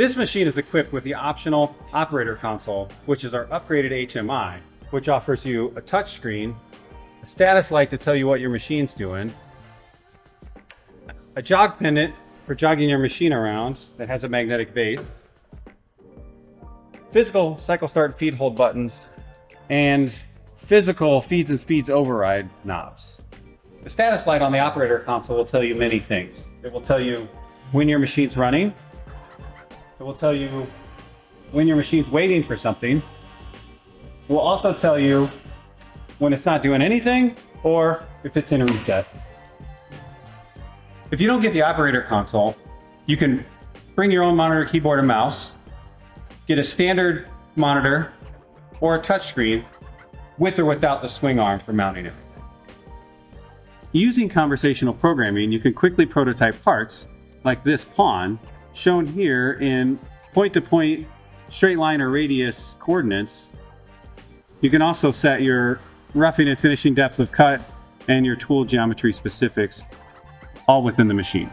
This machine is equipped with the optional operator console, which is our upgraded HMI, which offers you a touchscreen, a status light to tell you what your machine's doing, a jog pendant for jogging your machine around that has a magnetic base, physical cycle start and feed hold buttons, and physical feeds and speeds override knobs. The status light on the operator console will tell you many things. It will tell you when your machine's running. It will tell you when your machine's waiting for something. It will also tell you when it's not doing anything or if it's in a reset. If you don't get the operator console, you can bring your own monitor, keyboard, and mouse, get a standard monitor or a touchscreen with or without the swing arm for mounting it. Using conversational programming, you can quickly prototype parts like this pawn, shown here in point-to-point -point straight line or radius coordinates. You can also set your roughing and finishing depths of cut and your tool geometry specifics all within the machine.